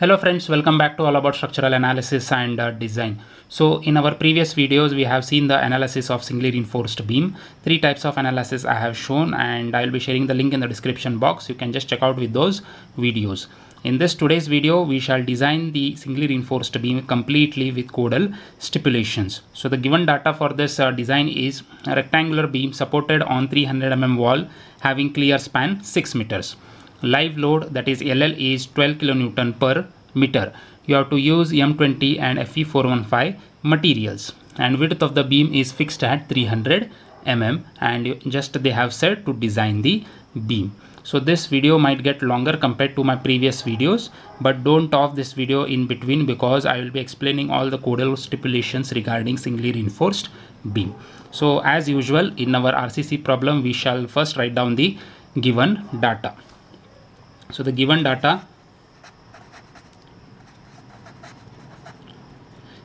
Hello friends, welcome back to all about structural analysis and uh, design. So in our previous videos, we have seen the analysis of singly reinforced beam. Three types of analysis I have shown and I will be sharing the link in the description box. You can just check out with those videos. In this today's video, we shall design the singly reinforced beam completely with codal stipulations. So the given data for this uh, design is a rectangular beam supported on 300 mm wall having clear span 6 meters live load that is LL is 12 kilonewton per meter. You have to use M20 and Fe415 materials and width of the beam is fixed at 300 mm and just they have said to design the beam. So this video might get longer compared to my previous videos but don't off this video in between because I will be explaining all the codal stipulations regarding singly reinforced beam. So as usual in our RCC problem we shall first write down the given data. So the given data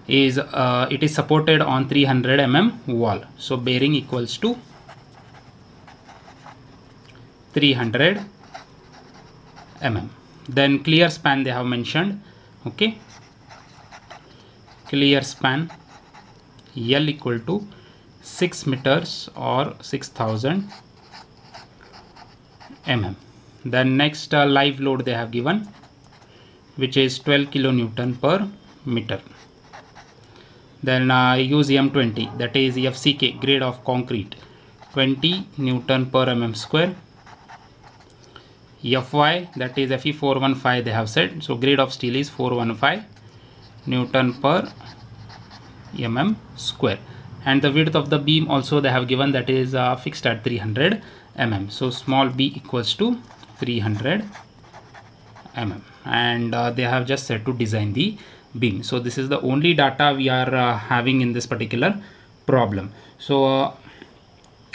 is uh, it is supported on 300 mm wall. So bearing equals to 300 mm. Then clear span they have mentioned. Okay. Clear span L equal to 6 meters or 6000 mm then next uh, live load they have given which is 12 kilonewton per meter. Then uh, use m20 that is fck grade of concrete 20 newton per mm square. Fy that is fe415 they have said so grade of steel is 415 newton per mm square. And the width of the beam also they have given that is uh, fixed at 300 mm. So small b equals to 300 mm. And uh, they have just said to design the beam so this is the only data we are uh, having in this particular problem. So uh,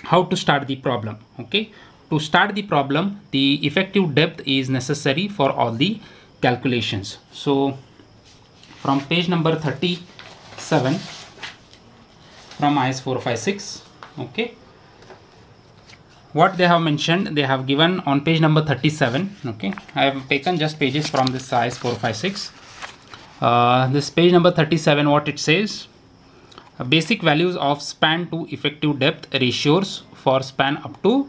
how to start the problem? Okay. To start the problem the effective depth is necessary for all the calculations. So from page number 37 from IS 456 okay what they have mentioned they have given on page number 37 okay? I have taken just pages from this IS 456 uh, this page number 37 what it says? Uh, basic values of span to effective depth ratios for span up to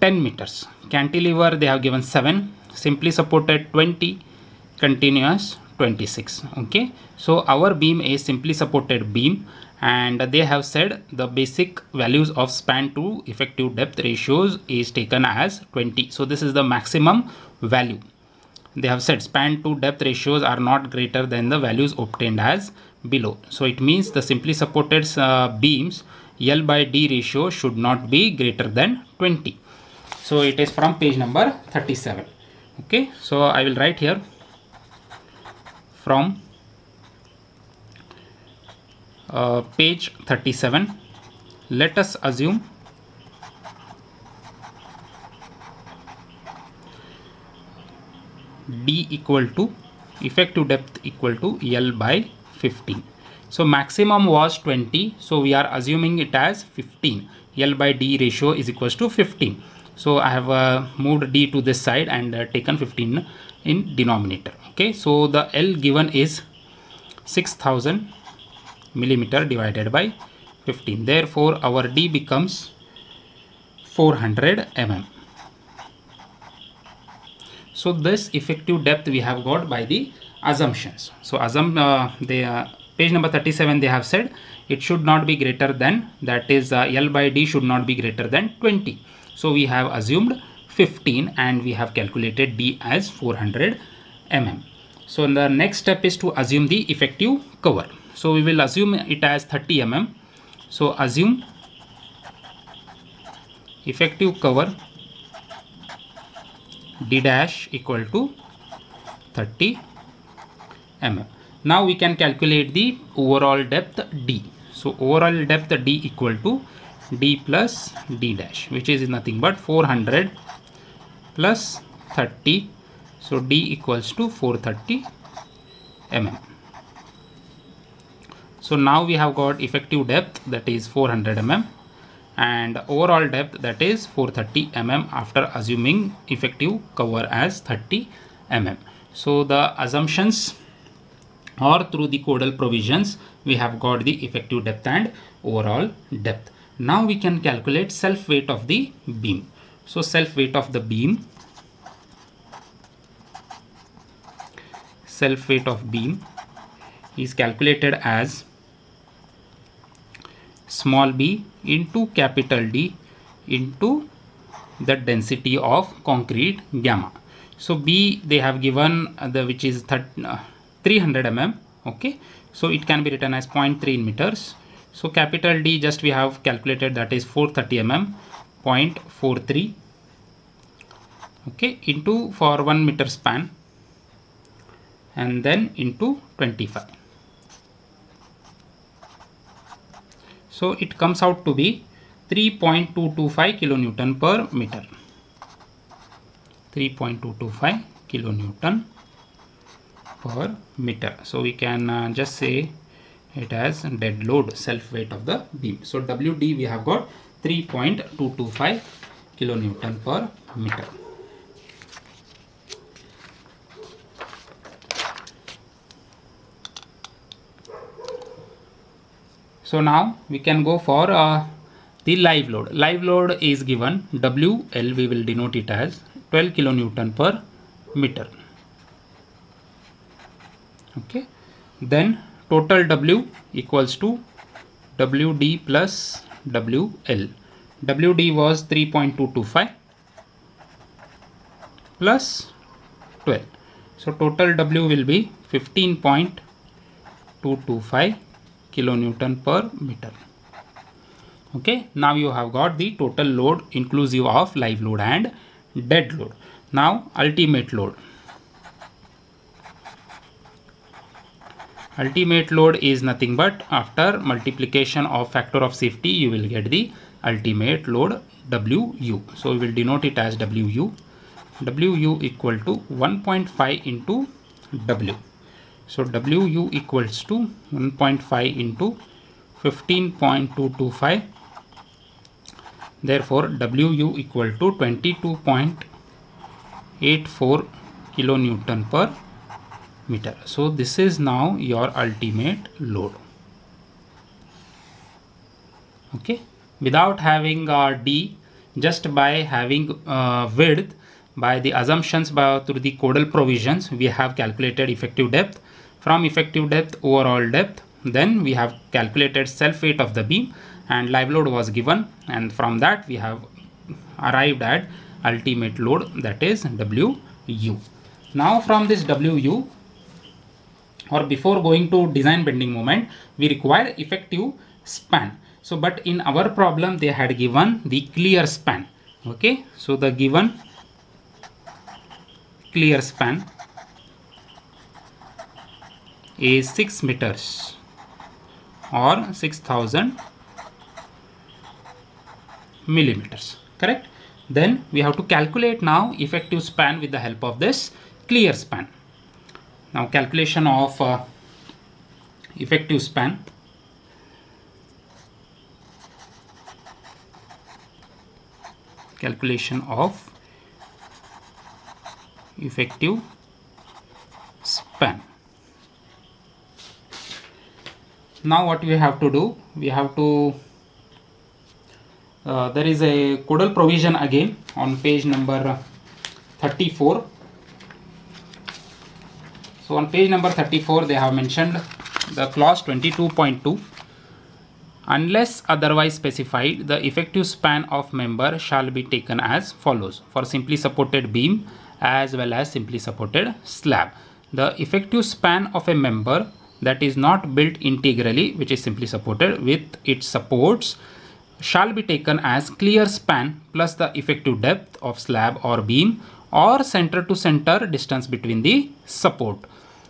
10 meters. Cantilever they have given 7 simply supported 20 continuous 26 okay? So our beam is simply supported beam and they have said the basic values of span to effective depth ratios is taken as 20 so this is the maximum value. They have said span to depth ratios are not greater than the values obtained as below. So it means the simply supported uh, beams L by D ratio should not be greater than 20 so it is from page number 37 okay so I will write here from uh, page 37 let us assume d equal to effective depth equal to L by 15 so maximum was 20 so we are assuming it as 15 L by D ratio is equals to 15 so I have uh, moved D to this side and uh, taken 15 in denominator. Okay so the L given is 6000 millimeter divided by 15 therefore our d becomes 400 mm. So this effective depth we have got by the assumptions. So assume uh, the uh, page number 37 they have said it should not be greater than that is uh, l by d should not be greater than 20 so we have assumed 15 and we have calculated d as 400 mm. So the next step is to assume the effective cover so we will assume it as 30 mm so assume effective cover d dash equal to 30 mm now we can calculate the overall depth d. So overall depth d equal to d plus d dash which is nothing but 400 plus 30 so d equals to 430 mm so now we have got effective depth that is 400 mm and overall depth that is 430 mm after assuming effective cover as 30 mm So the assumptions or through the codal provisions we have got the effective depth and overall depth. Now we can calculate self weight of the beam. So self weight of the beam self weight of beam is calculated as small b into capital D into the density of concrete gamma. So B they have given the which is 30, uh, 300 mm okay. So it can be written as 0.3 in meters. So capital D just we have calculated that is 430 mm 0.43 okay into for 1 meter span and then into 25 so it comes out to be 3.225 kilonewton per meter. 3.225 kilonewton per meter. So we can uh, just say it as dead load self weight of the beam. So wd we have got 3.225 kilonewton per meter so now we can go for uh, the live load. Live load is given wl we will denote it as 12 kilonewton per meter. Okay. Then total w equals to wd plus wl wd was 3.225 plus 12 so total w will be 15.225 kilonewton per meter. Okay now you have got the total load inclusive of live load and dead load. Now ultimate load. Ultimate load is nothing but after multiplication of factor of safety you will get the ultimate load wu so we will denote it as wu wu equal to 1.5 into w so wu equals to 1.5 into 15.225 therefore wu equal to 22.84 kilonewton per meter. So this is now your ultimate load. Okay. Without having uh, d just by having uh, width by the assumptions by through the codal provisions we have calculated effective depth from effective depth overall depth then we have calculated self weight of the beam and live load was given and from that we have arrived at ultimate load that is WU. Now from this WU or before going to design bending moment we require effective span. So but in our problem they had given the clear span okay. So the given clear span is 6 meters or 6000 millimeters correct? Then we have to calculate now effective span with the help of this clear span. Now calculation of uh, effective span. Calculation of effective span now what we have to do we have to uh, there is a codal provision again on page number 34 so on page number 34 they have mentioned the clause 22.2 unless otherwise specified the effective span of member shall be taken as follows. For simply supported beam as well as simply supported slab. The effective span of a member that is not built integrally which is simply supported with its supports shall be taken as clear span plus the effective depth of slab or beam or center to center distance between the support.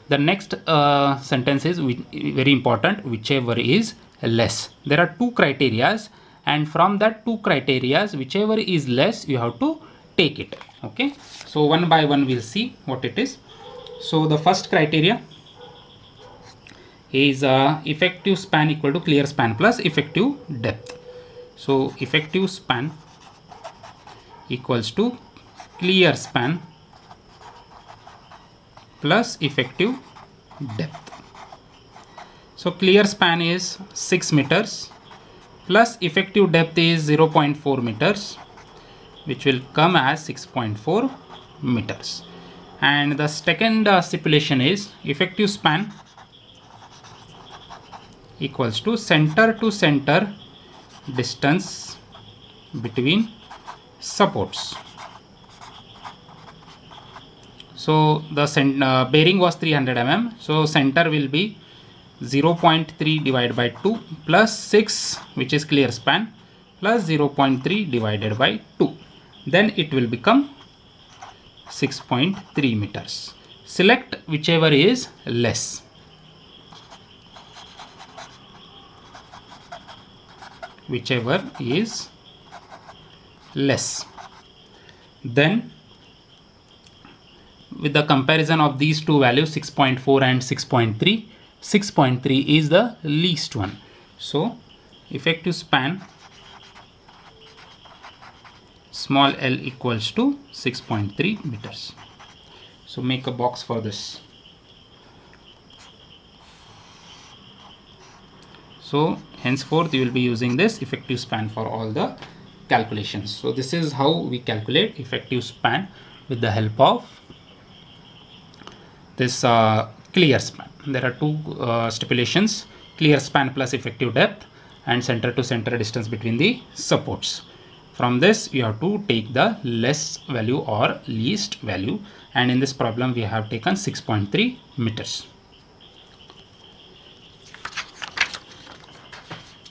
The next uh, sentence is very important whichever is less. There are two criterias and from that two criterias whichever is less you have to take it. Okay. So one by one we'll see what it is. So the first criteria is uh, effective span equal to clear span plus effective depth so effective span equals to clear span plus effective depth. So clear span is 6 meters plus effective depth is 0.4 meters which will come as 6.4 meters and the second uh, stipulation is effective span equals to center to center distance between supports. So the uh, bearing was 300 mm. So center will be 0.3 divided by 2 plus 6 which is clear span plus 0.3 divided by 2 then it will become 6.3 meters. Select whichever is less whichever is less. Then with the comparison of these two values 6.4 and 6.3 6.3 is the least one. So effective span small l equals to 6.3 meters. So make a box for this so henceforth you will be using this effective span for all the calculations. So this is how we calculate effective span with the help of this uh, clear span. There are two uh, stipulations clear span plus effective depth and center to center distance between the supports. From this you have to take the less value or least value and in this problem we have taken 6.3 meters.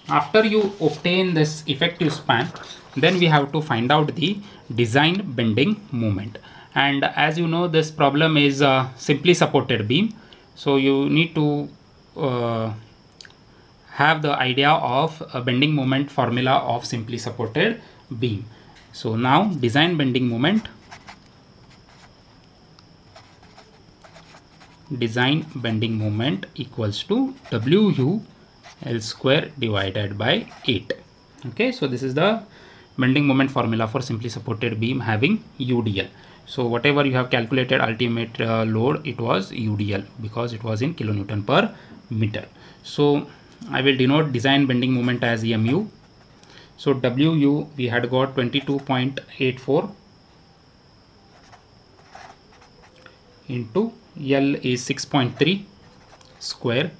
After you obtain this effective span then we have to find out the design bending moment. And as you know this problem is a simply supported beam. So you need to uh, have the idea of a bending moment formula of simply supported beam. So now design bending moment. Design bending moment equals to WU L square divided by 8. Okay, so this is the bending moment formula for simply supported beam having UDL. So whatever you have calculated ultimate uh, load, it was UDL because it was in kilonewton per meter. So I will denote design bending moment as MU so WU we had got 22.84 into L is 6.3 square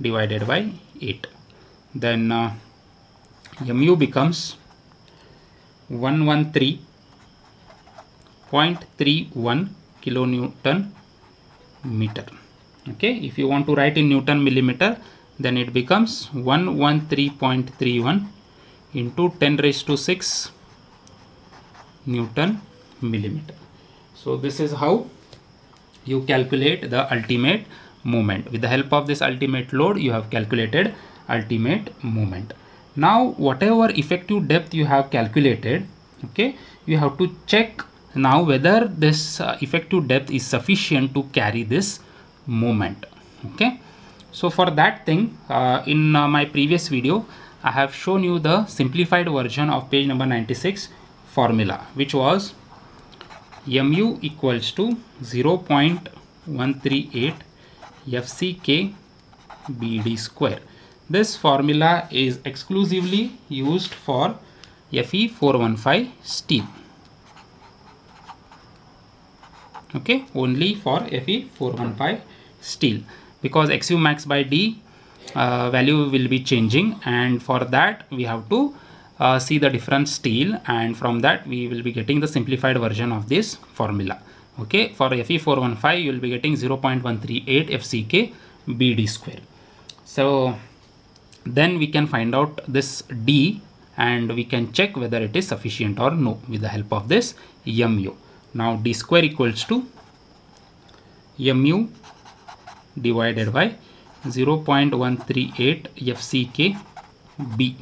divided by 8 then uh, MU becomes 113.31 kilonewton meter okay if you want to write in newton millimeter then it becomes 113.31 into 10 raised to 6 Newton millimeter. So this is how you calculate the ultimate moment. With the help of this ultimate load, you have calculated ultimate moment. Now whatever effective depth you have calculated, okay, you have to check now whether this uh, effective depth is sufficient to carry this moment. Okay. So for that thing, uh, in uh, my previous video, I have shown you the simplified version of page number 96 formula which was mu equals to 0.138 FCK BD square. This formula is exclusively used for Fe415 steel. Okay, only for Fe415 steel because XU max by D uh, value will be changing and for that we have to uh, see the different steel and from that we will be getting the simplified version of this formula okay for fe415 you will be getting 0.138 fck bd square. So then we can find out this d and we can check whether it is sufficient or no with the help of this mu now d square equals to mu divided by 0.138 FCK B.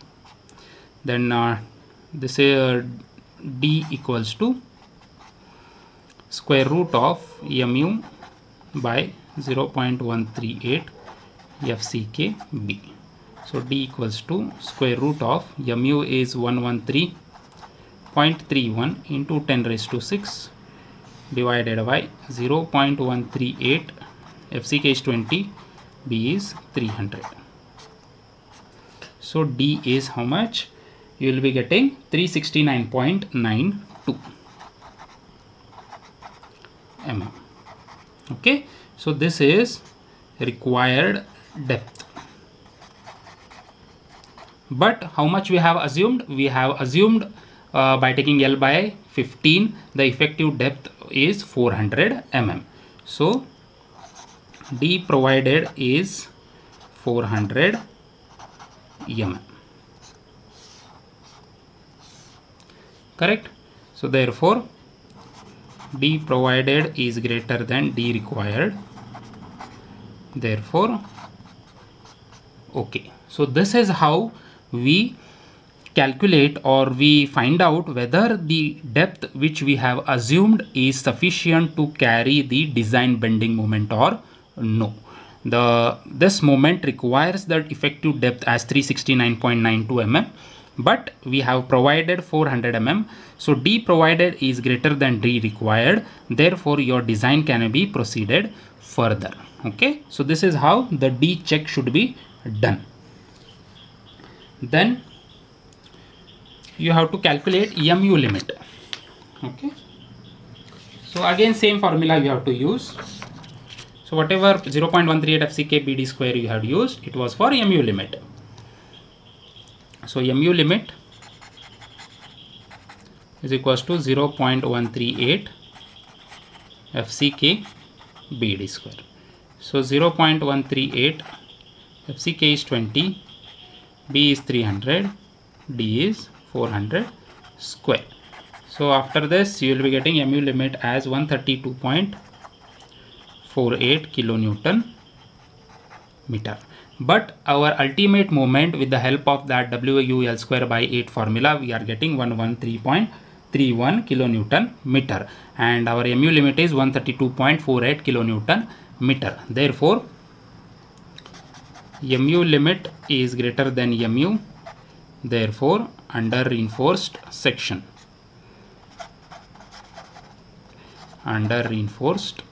Then uh, this uh, D equals to square root of mu by 0.138 FCK B. So D equals to square root of mu is 113.31 into 10 raised to 6 divided by 0.138 FCK is 20 B is 300 so D is how much? You will be getting 369.92 mm okay so this is required depth. But how much we have assumed? We have assumed uh, by taking L by 15 the effective depth is 400 mm. So D provided is 400 mm. Correct? So therefore D provided is greater than D required. Therefore okay. So this is how we calculate or we find out whether the depth which we have assumed is sufficient to carry the design bending moment or no. The this moment requires that effective depth as 369.92 mm but we have provided 400 mm. So d provided is greater than d required. Therefore your design can be proceeded further. Okay? So this is how the d check should be done. Then you have to calculate mu limit. Okay? So again same formula you have to use. So whatever 0.138 FCK BD square you had used it was for mu limit so mu limit is equals to 0.138 FCK BD square so 0.138 FCK is 20 B is 300, D is 400 square. So after this you will be getting mu limit as 132.48 kilonewton meter. But our ultimate moment with the help of that WUL square by 8 formula we are getting 113.31 kilonewton meter and our mu limit is 132.48 kilonewton meter. Therefore mu limit is greater than mu therefore under reinforced section under reinforced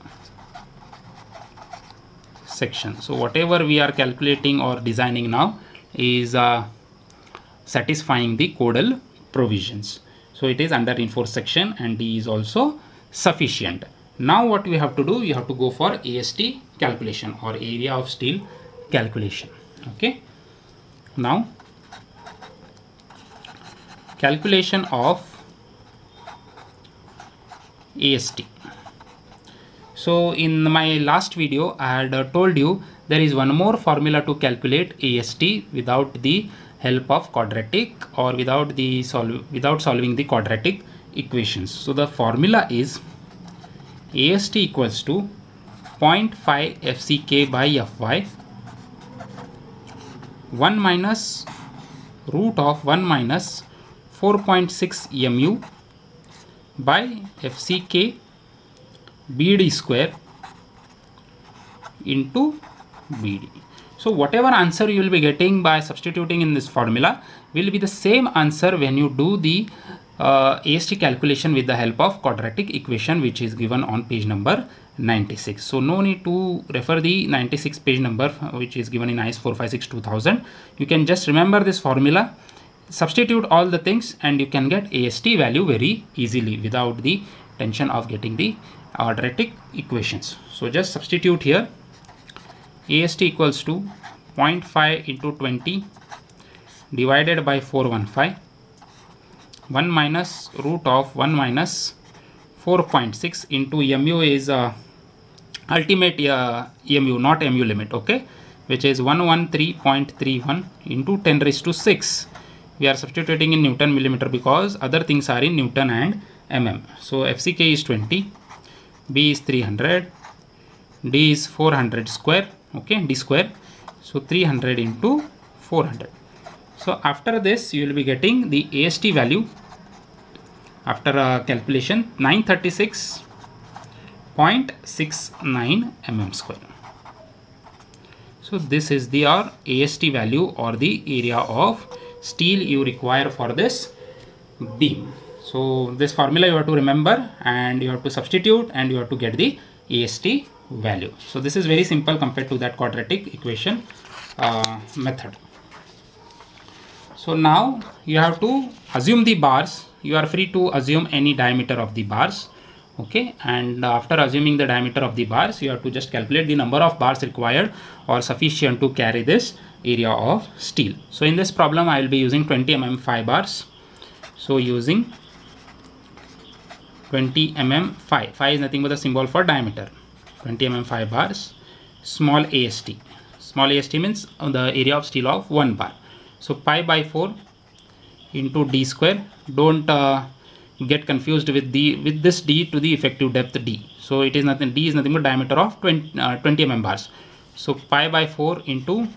section so whatever we are calculating or designing now is uh, satisfying the codal provisions. So it is under reinforced section and D is also sufficient. Now what we have to do you have to go for AST calculation or area of steel calculation. Okay? Now calculation of AST so in my last video I had uh, told you there is one more formula to calculate AST without the help of quadratic or without the solve without solving the quadratic equations. So the formula is AST equals to 0.5 FCK by Fy 1 minus root of 1 minus 4.6 mu by fck bd square into bd. So whatever answer you will be getting by substituting in this formula will be the same answer when you do the uh, AST calculation with the help of quadratic equation which is given on page number 96 so no need to refer the 96 page number which is given in IS 456 2000 you can just remember this formula substitute all the things and you can get AST value very easily without the tension of getting the quadratic equations. So just substitute here. AST equals to 0.5 into 20 divided by 415 1 minus root of 1 minus 4.6 into mu is uh, ultimate uh, EMU not MU limit okay? Which is 113.31 into 10 raised to 6 we are substituting in Newton millimeter because other things are in Newton and mm. So FCK is 20 B is 300 D is 400 square okay D square so 300 into 400 so after this you will be getting the AST value after a calculation 936 0.69 mm square. So this is the our AST value or the area of steel you require for this beam. So this formula you have to remember and you have to substitute and you have to get the AST value. So this is very simple compared to that quadratic equation uh, method. So now you have to assume the bars. You are free to assume any diameter of the bars. Okay, and after assuming the diameter of the bars, you have to just calculate the number of bars required or sufficient to carry this area of steel. So in this problem, I will be using 20 mm 5 bars. So using 20 mm 5, 5 is nothing but the symbol for diameter. 20 mm 5 bars, small AST. Small AST means the area of steel of 1 bar. So pi by 4 into d square. Don't uh, get confused with the with this d to the effective depth d. So it is nothing. d is nothing but diameter of 20, uh, 20 mm bars. So pi by 4 into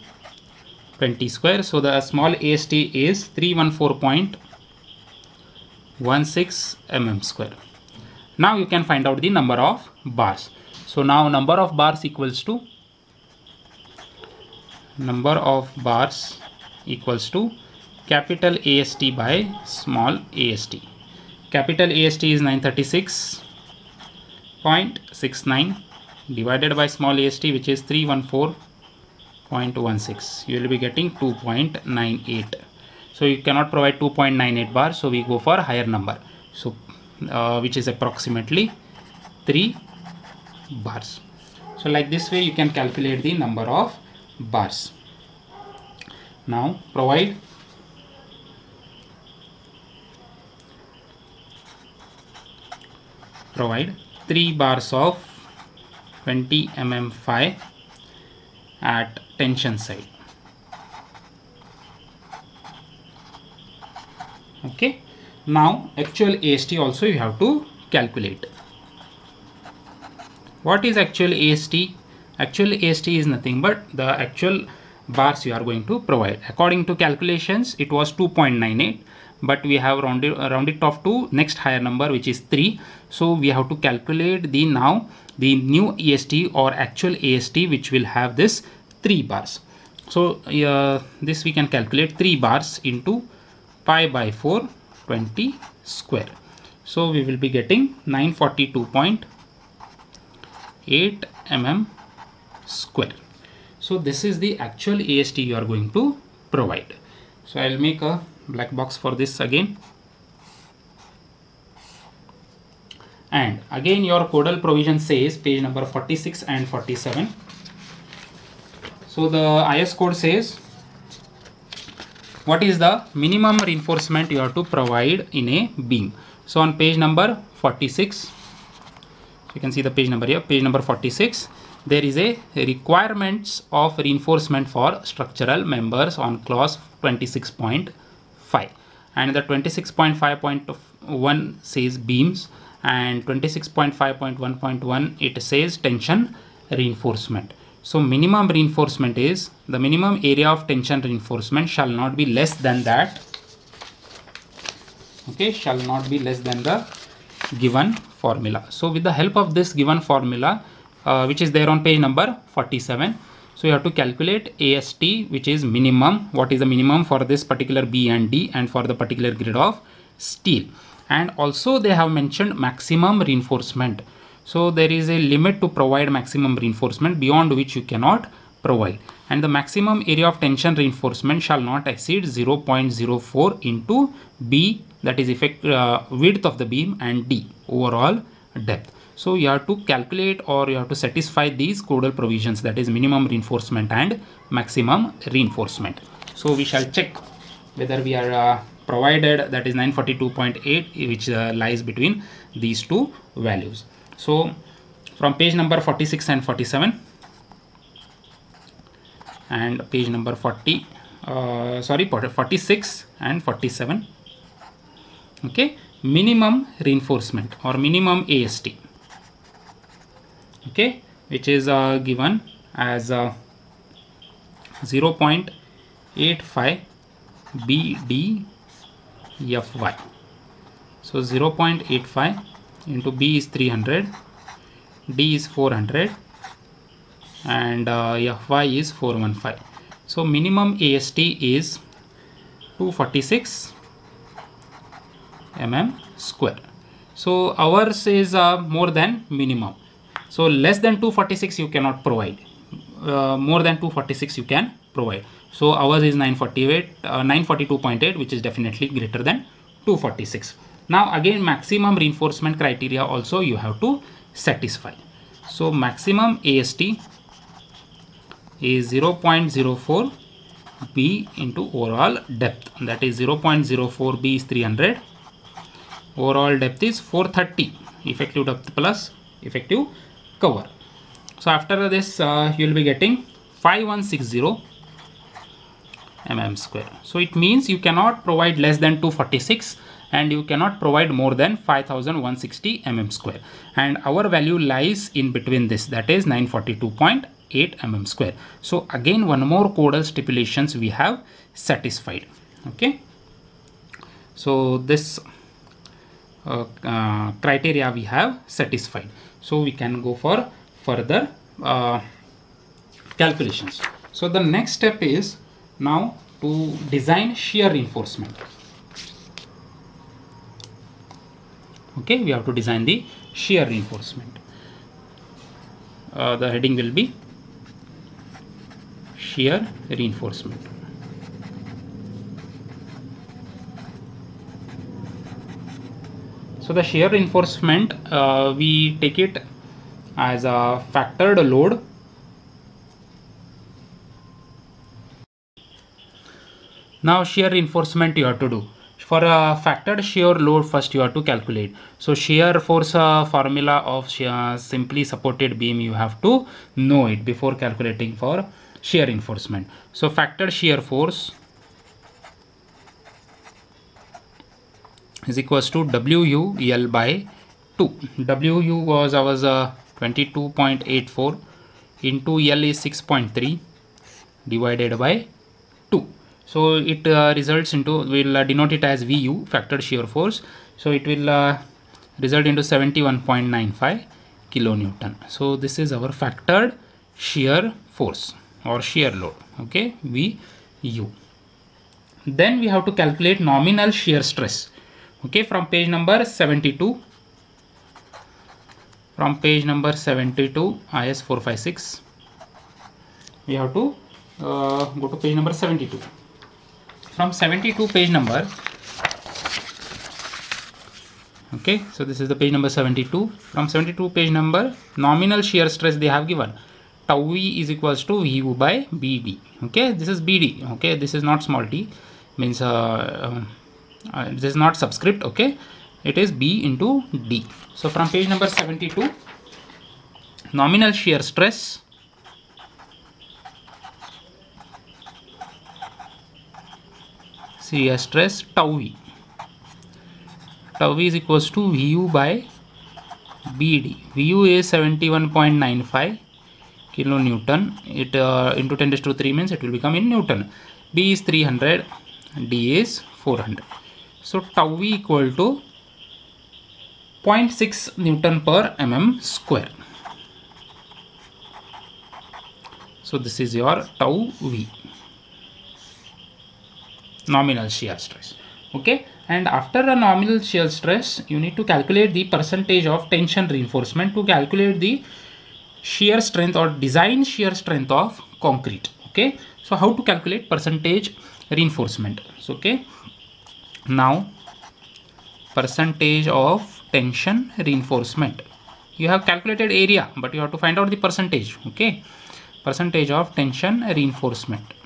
20 square. So the small AST is 314.16 mm square. Now you can find out the number of bars. So now number of bars equals to number of bars equals to capital AST by small AST. Capital AST is 936.69 divided by small AST which is 314.16. You will be getting 2.98. So you cannot provide 2.98 bars so we go for higher number. So which is approximately 3 bars. So like this way you can calculate the number of bars. Now provide provide 3 bars of 20 mm 5 at tension side. Okay. Now actual AST also you have to calculate. What is actual AST? Actual AST is nothing but the actual bars you are going to provide. According to calculations, it was 2.98 but we have rounded, rounded off to next higher number which is 3. So we have to calculate the now the new AST or actual AST which will have this 3 bars. So uh, this we can calculate 3 bars into pi by 4 20 square. So we will be getting 942.8 mm square. So this is the actual AST you are going to provide. So I'll make a black box for this again. And again your codal provision says page number 46 and 47. So the IS code says what is the minimum reinforcement you have to provide in a beam. So on page number 46, you can see the page number here, page number 46 there is a requirements of reinforcement for structural members on clause 26.5 and the 26.5.1 says beams and 26.5.1.1 it says tension reinforcement so minimum reinforcement is the minimum area of tension reinforcement shall not be less than that. Okay shall not be less than the given formula. So with the help of this given formula uh, which is there on page number 47 so you have to calculate AST which is minimum. What is the minimum for this particular B and D and for the particular grade of steel? And also they have mentioned maximum reinforcement so there is a limit to provide maximum reinforcement beyond which you cannot provide and the maximum area of tension reinforcement shall not exceed 0.04 into B that is effect uh, width of the beam and D overall depth. So you have to calculate or you have to satisfy these codal provisions that is minimum reinforcement and maximum reinforcement. So we shall check whether we are uh, provided that is 942.8 which uh, lies between these two values. So from page number 46 and 47 and page number 40 uh, sorry 46 and 47 okay minimum reinforcement or minimum AST okay which is uh, given as uh, 0.85 BDFY so 0.85 into B is 300 D is 400 and uh, Fy is 415 so minimum AST is 246 mm square. So ours is uh, more than minimum. So less than 246 you cannot provide. Uh, more than 246 you can provide. So ours is 948 uh, 942.8 which is definitely greater than 246 now again maximum reinforcement criteria also you have to satisfy. So maximum ast is 0.04 b into overall depth. That is 0.04 b is 300 overall depth is 430 effective depth plus effective cover. So after this uh, you will be getting 5160 mm square. So it means you cannot provide less than 246 and you cannot provide more than 5160 mm square. And our value lies in between this that is 942.8 mm square. So again one more codal stipulations we have satisfied. Okay? So this uh, uh, criteria we have satisfied. So we can go for further uh, calculations. So the next step is now to design shear reinforcement okay we have to design the shear reinforcement. Uh, the heading will be shear reinforcement. So the shear reinforcement uh, we take it as a factored load. Now shear reinforcement you have to do for a factored shear load first you have to calculate. So shear force uh, formula of shear, simply supported beam you have to know it before calculating for shear reinforcement so factored shear force is equals to wu l by 2 wu was ours uh, 22.84 into l is 6.3 divided by 2 so it uh, results into we will uh, denote it as vu factored shear force. So it will uh, result into 71.95 kilonewton. So this is our factored shear force or shear load okay? Vu. Then we have to calculate nominal shear stress okay? From page number 72 from page number 72 IS 456 we have to uh, go to page number 72 from 72 page number. Okay so this is the page number 72 from 72 page number nominal shear stress they have given. Tau v is equals to vu by bd okay this is bd okay this is not small t. Means uh, um, uh, this is not subscript. Okay it is b into d. So from page number 72 nominal shear stress shear stress tau v. Tau v is equals to vu by bd vu is 71.95 kilonewton. It uh, into 10 to 3 means it will become in newton. B is 300 d is 400 so tau v equal to 0.6 newton per mm square. So this is your tau v nominal shear stress. Okay? And after a nominal shear stress you need to calculate the percentage of tension reinforcement to calculate the shear strength or design shear strength of concrete. Okay? So how to calculate percentage reinforcement? So okay? Now percentage of tension reinforcement. You have calculated area but you have to find out the percentage. Okay? Percentage of tension reinforcement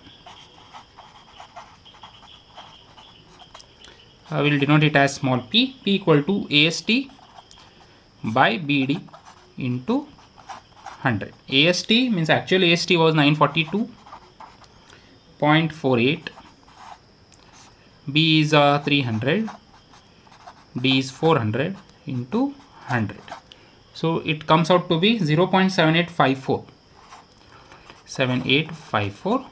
I will denote it as small p, p equal to AST by BD into 100. AST means actual AST was 942.48, B is uh, 300, D is 400 into 100. So it comes out to be 0 0.7854. 7854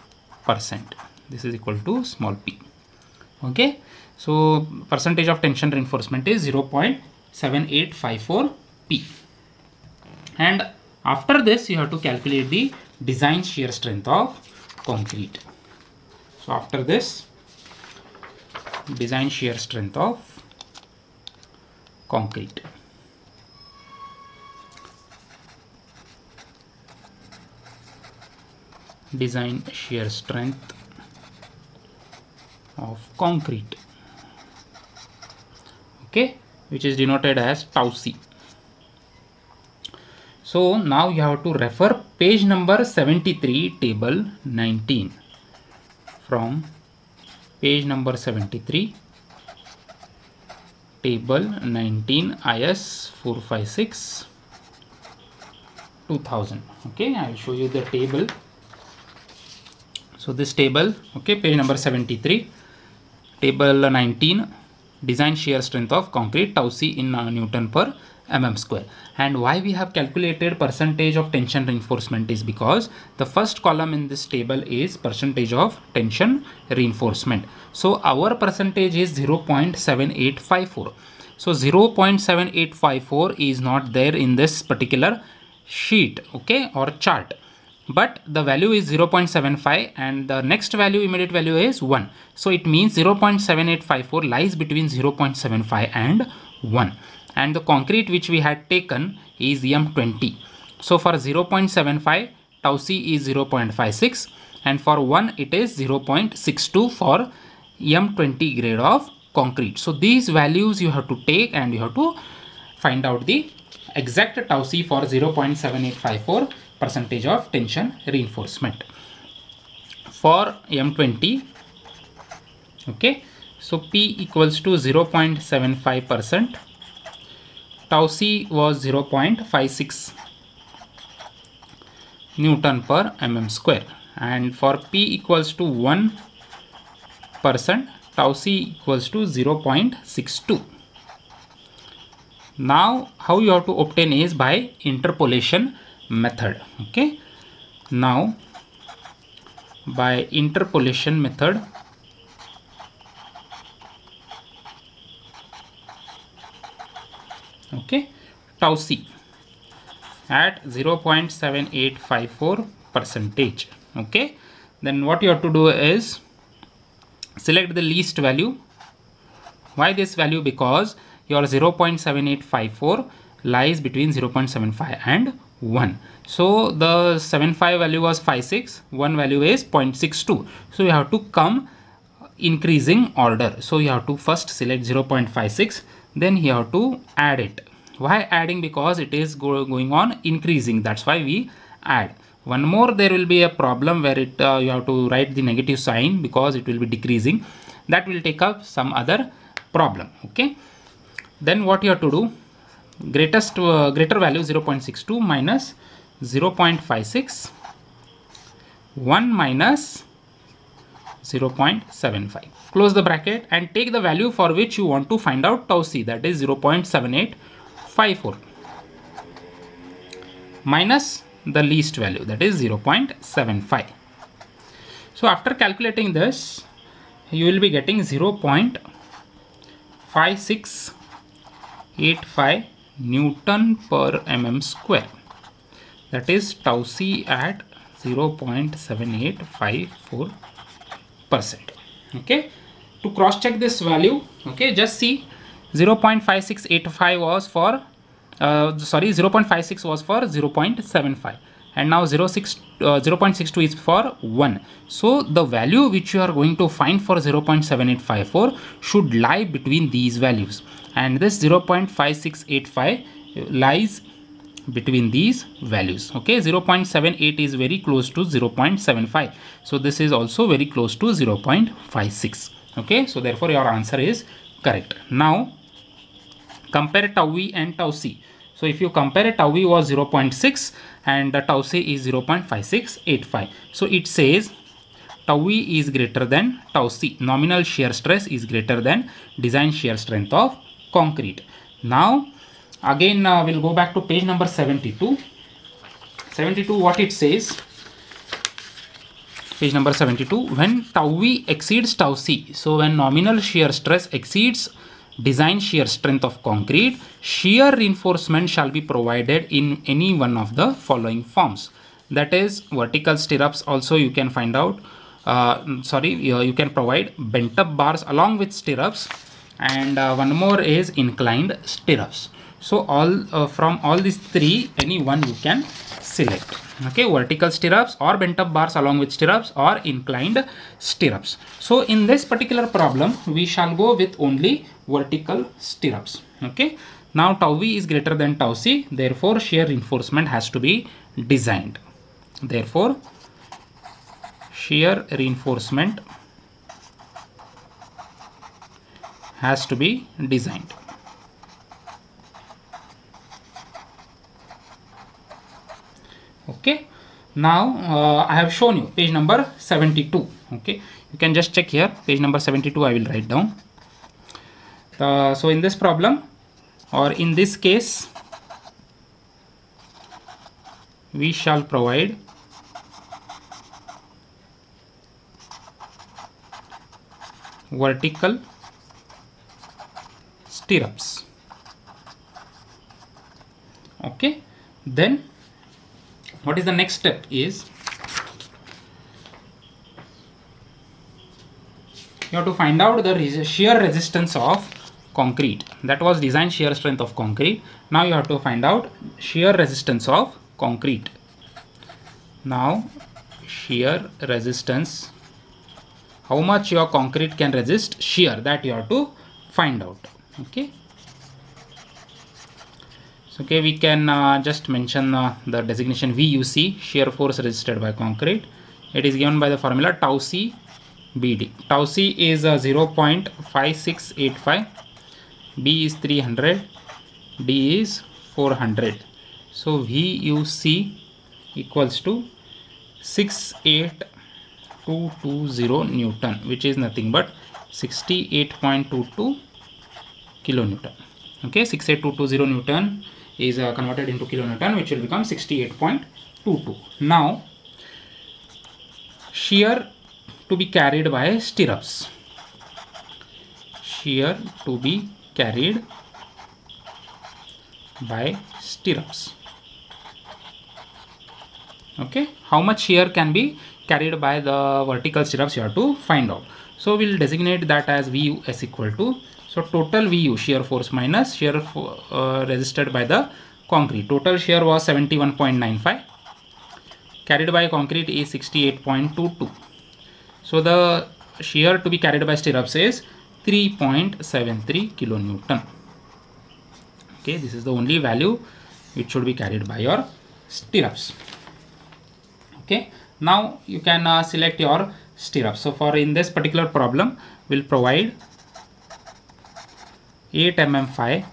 percent. This is equal to small p. Okay. So percentage of tension reinforcement is 0.7854 P. And after this you have to calculate the design shear strength of concrete. So after this design shear strength of concrete. Design shear strength of concrete okay which is denoted as tau c. So now you have to refer page number 73 table 19 from page number 73 table 19 IS 456 2000 okay I will show you the table. So this table okay page number 73 table 19 design shear strength of concrete tau c in uh, newton per mm square. And why we have calculated percentage of tension reinforcement is because the first column in this table is percentage of tension reinforcement. So our percentage is 0.7854 so 0.7854 is not there in this particular sheet okay or chart but the value is 0.75 and the next value immediate value is 1 so it means 0.7854 lies between 0.75 and 1 and the concrete which we had taken is M20 so for 0.75 tau c is 0.56 and for 1 it is 0.62 for M20 grade of concrete. So these values you have to take and you have to find out the exact tau c for 0.7854 percentage of tension reinforcement. For M20 okay so P equals to 0.75 percent. Tau C was 0.56 Newton per mm square. And for P equals to 1 percent tau C equals to 0.62 now how you have to obtain is by interpolation method okay? Now by interpolation method okay tau c at 0.7854 percentage okay? Then what you have to do is select the least value. Why this value? Because your 0.7854 lies between 0.75 and 1 so the 75 value was 56 one value is 0.62 so you have to come increasing order. So you have to first select 0.56 then you have to add it. Why adding? Because it is go going on increasing. That's why we add. One more there will be a problem where it uh, you have to write the negative sign because it will be decreasing. That will take up some other problem okay? Then what you have to do greatest uh, greater value 0.62 minus 0.56 1 minus 0.75 close the bracket and take the value for which you want to find out tau c that is 0.7854 minus the least value that is 0.75 so after calculating this you will be getting 0.5685 Newton per mm square. That is tau c at 0.7854 percent. Okay? To cross check this value okay just see 0.5685 was for uh, sorry 0.56 was for 0.75 and now 06 uh, 0.62 is for 1 so the value which you are going to find for 0.7854 should lie between these values and this 0.5685 lies between these values. Okay 0.78 is very close to 0.75 so this is also very close to 0.56 okay so therefore your answer is correct. Now compare tau v and tau c. So if you compare tau v was 0.6 and the tau c is 0.5685 so it says tau v is greater than tau c. Nominal shear stress is greater than design shear strength of concrete. Now again uh, we'll go back to page number 72. 72 what it says page number 72 when tau v exceeds tau c so when nominal shear stress exceeds design shear strength of concrete shear reinforcement shall be provided in any one of the following forms that is vertical stirrups also you can find out uh, sorry you, you can provide bent up bars along with stirrups and uh, one more is inclined stirrups. So all uh, from all these three any one you can select. Okay vertical stirrups or bent up bars along with stirrups or inclined stirrups. So in this particular problem we shall go with only vertical stirrups. Okay now tau v is greater than tau c therefore shear reinforcement has to be designed. Therefore shear reinforcement has to be designed. Okay. Now uh, I have shown you page number 72 okay. You can just check here. Page number 72 I will write down. Uh, so in this problem or in this case we shall provide vertical stirrups okay. Then what is the next step is you have to find out the shear resistance of concrete. That was design shear strength of concrete. Now you have to find out shear resistance of concrete. Now shear resistance. How much your concrete can resist? Shear that you have to find out okay. So okay we can uh, just mention uh, the designation VUC shear force resisted by concrete. It is given by the formula tau c bd tau c is uh, 0.5685 b is 300 d is 400 so VUC equals to 68220 newton which is nothing but 68.22 kilonewton. Okay 68220 newton is uh, converted into kilonewton which will become 68.22 now shear to be carried by stirrups. Shear to be carried by stirrups. Okay how much shear can be carried by the vertical stirrups you have to find out. So we'll designate that as vu VUS equal to so total VU shear force minus shear uh, resisted by the concrete. Total shear was 71.95. Carried by concrete is 68.22. So the shear to be carried by stirrups is 3.73 kilonewton. Okay, this is the only value which should be carried by your stirrups. Okay, now you can uh, select your stirrups. So for in this particular problem, we'll provide 8 mm 5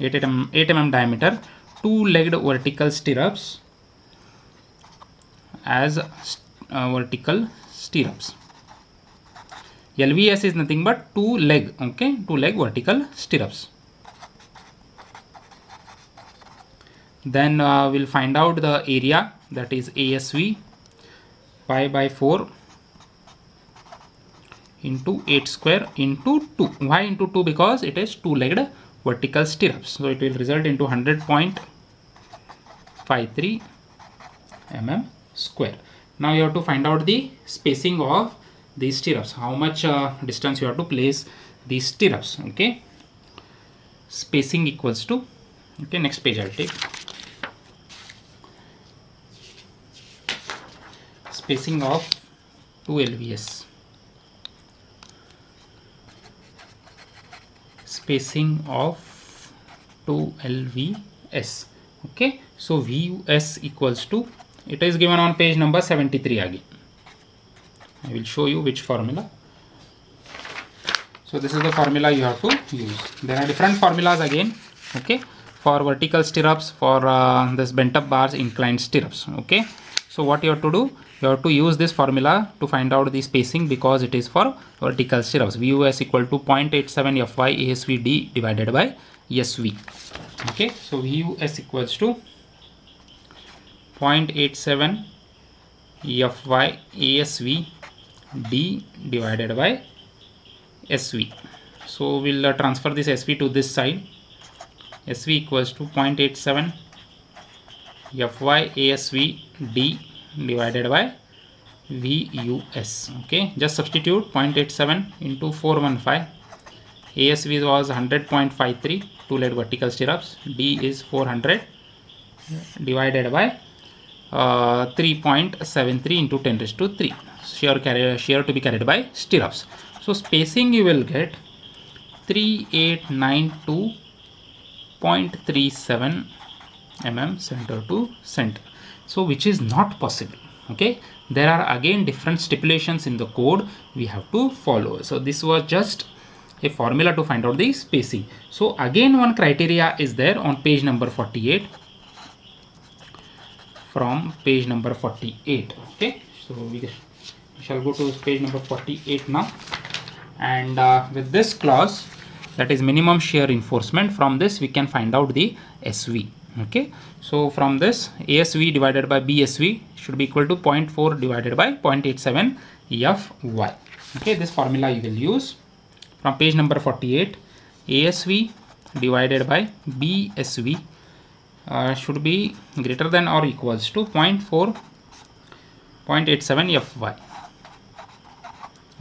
8 mm 8 mm diameter two legged vertical stirrups as uh, vertical stirrups. LVS is nothing but two leg okay? Two leg vertical stirrups. Then uh, we'll find out the area that is ASV pi by 4 into 8 square into 2 why into 2 because it is two legged vertical stirrups. So it will result into 100.53 mm square. Now you have to find out the spacing of these stirrups. How much uh, distance you have to place these stirrups okay? Spacing equals to okay next page i'll take. Spacing of 2 lvs spacing of 2 LVS okay? So VUS equals to it is given on page number 73 again I will show you which formula. So this is the formula you have to use. There are different formulas again. Okay? For vertical stirrups for uh, this bent up bars inclined stirrups. Okay so what you have to do you have to use this formula to find out the spacing because it is for vertical stirrups. VUS equal to 0.87 FY ASVD divided by SV okay so VUS equals to 0.87 FY ASV D divided by SV so we'll uh, transfer this SV to this side. SV equals to 0.87 FY ASV D divided by VUS okay just substitute 0.87 into 415 ASV was 100.53 two leg vertical stirrups. D is 400 divided by uh, 3.73 into 10 raised to 3 shear carry shear to be carried by stirrups. So spacing you will get 3892.37 mm center to center. So which is not possible okay? There are again different stipulations in the code we have to follow. So this was just a formula to find out the spacing. So again one criteria is there on page number 48 from page number 48 okay? So we shall go to page number 48 now. And uh, with this clause that is minimum shear reinforcement from this we can find out the SV okay. So from this ASV divided by BSV should be equal to 0.4 divided by 0.87 FY okay this formula you will use from page number 48 ASV divided by BSV uh, should be greater than or equals to 0.4 0.87 Fy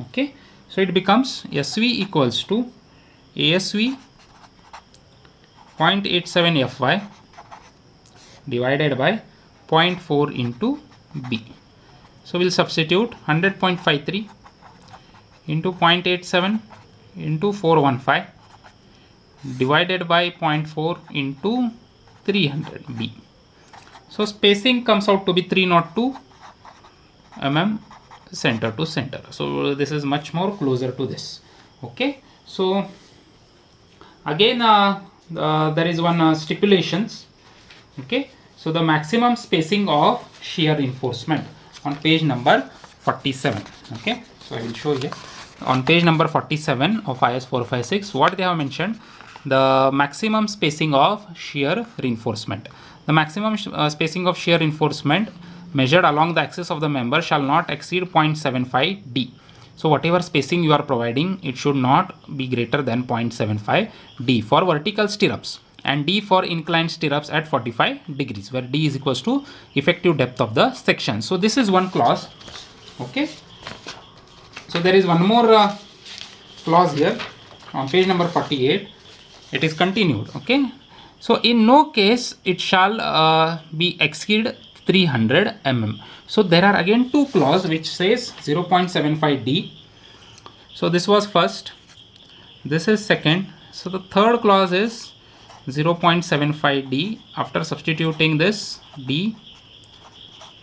okay. So it becomes SV equals to ASV 0.87 Fy divided by 0.4 into B. So we'll substitute 100.53 into 0.87 into 415 divided by 0.4 into 300 B. So spacing comes out to be 302 mm center to center. So this is much more closer to this. Okay. So again uh, uh, there is one uh, stipulations. Okay. So the maximum spacing of shear reinforcement on page number 47. Okay. So I will show you on page number 47 of IS 456 what they have mentioned the maximum spacing of shear reinforcement. The maximum uh, spacing of shear reinforcement measured along the axis of the member shall not exceed 0.75 D. So whatever spacing you are providing, it should not be greater than 0.75 D for vertical stirrups and D for inclined stirrups at 45 degrees where D is equals to effective depth of the section. So this is one clause. Okay. So there is one more uh, clause here on page number 48. It is continued. Okay. So in no case it shall uh, be exceed 300 mm. So there are again two clause which says 0.75 D. So this was first. This is second. So the third clause is 0.75 D. After substituting this D,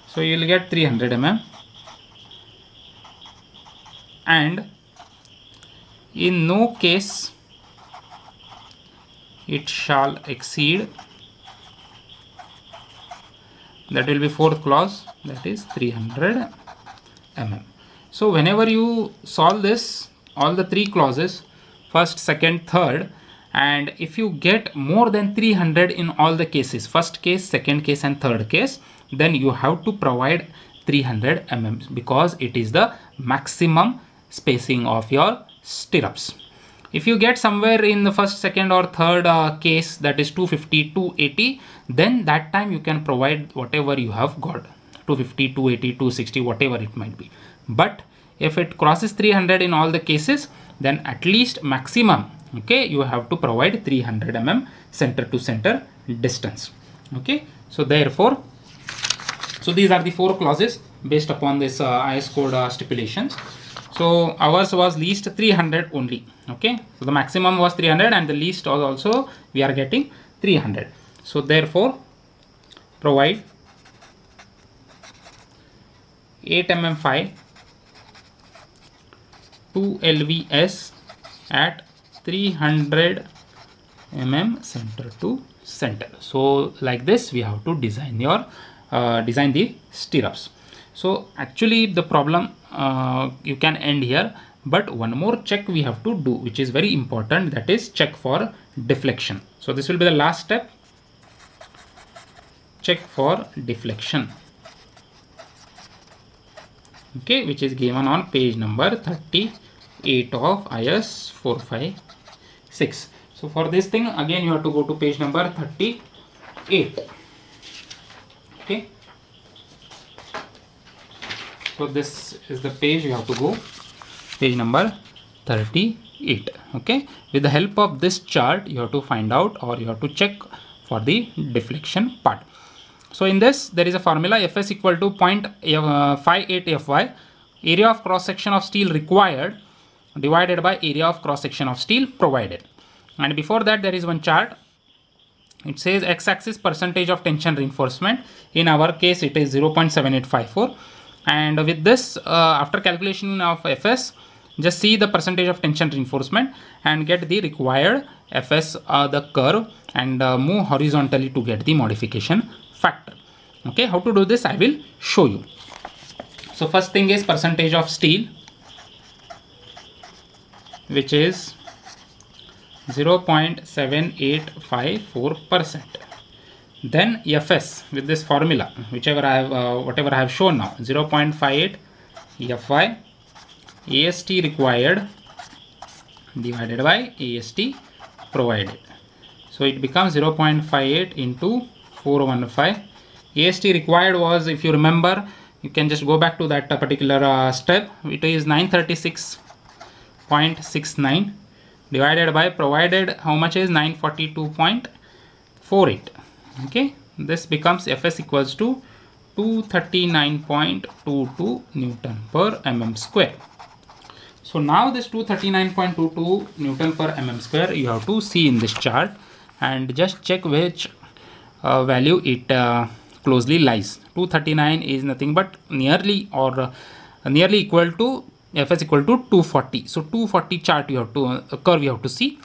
so you will get 300 mm. And in no case it shall exceed that will be fourth clause that is 300 mm so whenever you solve this all the three clauses first second third and if you get more than 300 in all the cases first case second case and third case then you have to provide 300 mm because it is the maximum spacing of your stirrups. If you get somewhere in the first second or third uh, case that is 250 280 then that time you can provide whatever you have got 250 280 260 whatever it might be. But if it crosses 300 in all the cases then at least maximum okay you have to provide 300 mm center to center distance. Okay so therefore so these are the four clauses based upon this uh, IS code uh, stipulations. So ours was least 300 only. Okay so the maximum was 300 and the least was also we are getting 300 so therefore provide 8 mm phi to LVS at 300 mm center to center. So like this we have to design your uh, design the stirrups. So actually the problem uh, you can end here but one more check we have to do which is very important that is check for deflection. So this will be the last step. Check for deflection. Okay which is given on page number 38 of IS 456 so for this thing again you have to go to page number 38 okay? So this is the page you have to go. Page number 38 okay? With the help of this chart you have to find out or you have to check for the deflection part. So in this there is a formula fs equal to uh, 0.58 fy area of cross section of steel required divided by area of cross section of steel provided. And before that there is one chart. It says x-axis percentage of tension reinforcement. In our case it is 0.7854 and with this uh, after calculation of fs just see the percentage of tension reinforcement and get the required fs uh, the curve and uh, move horizontally to get the modification factor. Okay how to do this? I will show you. So first thing is percentage of steel which is 0.7854 percent. Then fs with this formula whichever i have uh, whatever i have shown now 0.58 fy ast required divided by ast provided. So it becomes 0.58 into 415 ast required was if you remember you can just go back to that particular uh, step. It is 936.69 divided by provided how much is 942.48 okay this becomes fs equals to 239.22 newton per mm square. So now this 239.22 newton per mm square you have to see in this chart and just check which uh, value it uh, closely lies. 239 is nothing but nearly or uh, nearly equal to fs equal to 240 so 240 chart you have to uh, curve you have to see.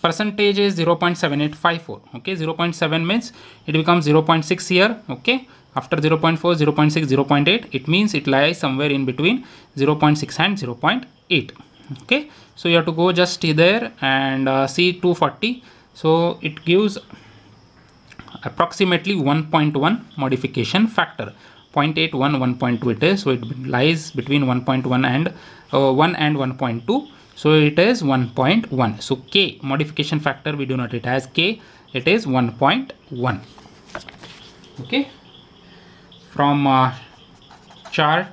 Percentage is 0.7854 okay 0.7 means it becomes 0.6 here. Okay after 0.4 0.6 0.8 it means it lies somewhere in between 0.6 and 0.8 okay so you have to go just there and uh, see 240 so it gives approximately 1.1 modification factor. 0.81 1.2 it is. So it lies between 1.1 and uh, 1 and 1.2 so it is 1.1 so k modification factor we do not it as k. It is 1.1 okay. From uh, chart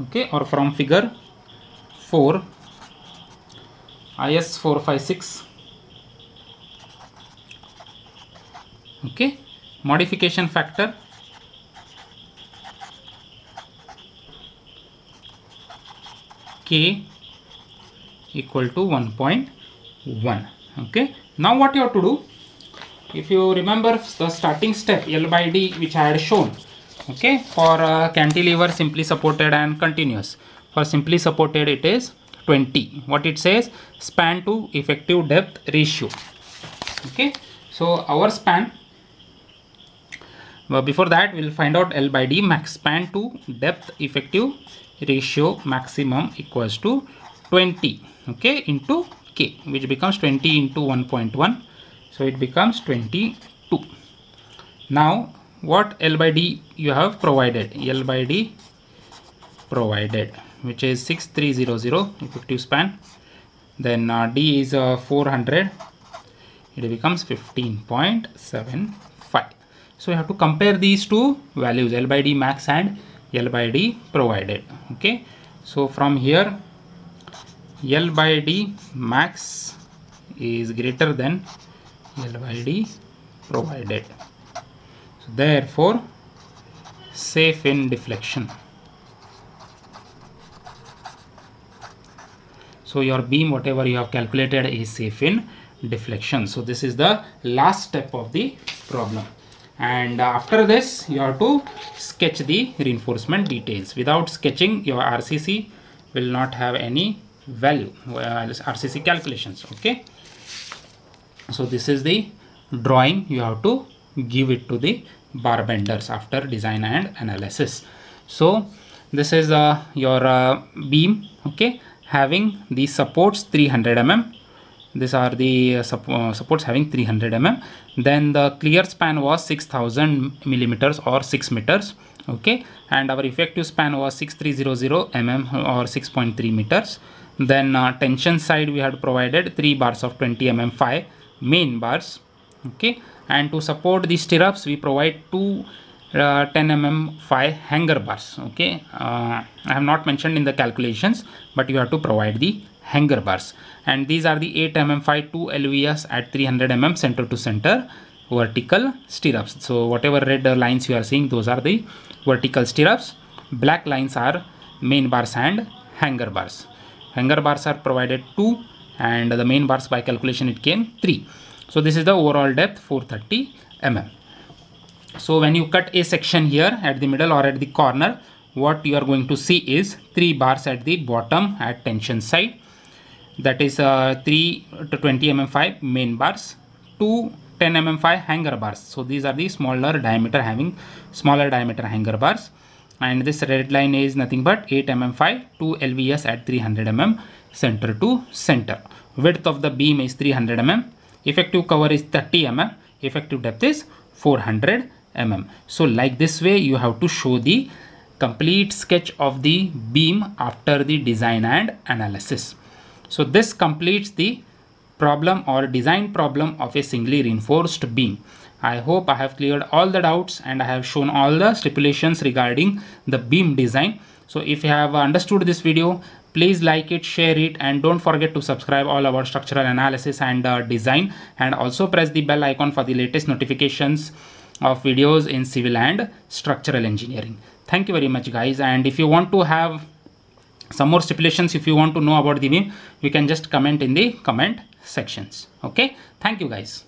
okay or from figure 4 IS 456 okay. Modification factor k equal to 1.1 okay? Now what you have to do? If you remember the starting step L by D which I had shown okay? For uh, cantilever simply supported and continuous. For simply supported it is 20 what it says? Span to effective depth ratio. Okay? So our span but before that we'll find out L by D max span to depth effective ratio maximum equals to 20 okay into k which becomes 20 into 1.1 so it becomes 22 now what L by D you have provided? L by D provided which is 6300 effective span. Then uh, D is uh, 400 it becomes 15.75 so you have to compare these two values L by D max and L by D provided okay? So from here L by D max is greater than L by D provided. So therefore safe in deflection. So your beam whatever you have calculated is safe in deflection. So this is the last step of the problem and after this you have to sketch the reinforcement details. Without sketching your RCC will not have any value uh, RCC calculations okay? So this is the drawing you have to give it to the bar benders after design and analysis. So this is uh, your uh, beam okay? Having the supports 300 mm these are the uh, uh, supports having 300 mm. Then the clear span was 6000 millimeters or 6 meters okay? And our effective span was 6300 mm or 6.3 meters. Then uh, tension side we had provided 3 bars of 20 mm 5 main bars okay? And to support the stirrups we provide two uh, 10 mm 5 hanger bars okay? Uh, I have not mentioned in the calculations but you have to provide the hanger bars. And these are the 8 mm 5 2 LVS at 300 mm center to center vertical stirrups. So whatever red lines you are seeing those are the vertical stirrups. Black lines are main bars and hanger bars. Hanger bars are provided 2 and the main bars by calculation it came 3 so this is the overall depth 430 mm so when you cut a section here at the middle or at the corner what you are going to see is three bars at the bottom at tension side. That is uh, 3 to 20 mm5 main bars 2 10 mm5 hanger bars. So these are the smaller diameter having smaller diameter hanger bars. And this red line is nothing but 8 mm5 2 lvs at 300 mm center to center. Width of the beam is 300 mm effective cover is 30 mm effective depth is 400 mm. So like this way you have to show the complete sketch of the beam after the design and analysis. So this completes the problem or design problem of a singly reinforced beam. I hope I have cleared all the doubts and I have shown all the stipulations regarding the beam design. So if you have understood this video, please like it, share it and don't forget to subscribe all our structural analysis and uh, design. And also press the bell icon for the latest notifications of videos in civil and structural engineering. Thank you very much guys. And if you want to have some more stipulations if you want to know about the beam you can just comment in the comment sections. Okay? Thank you guys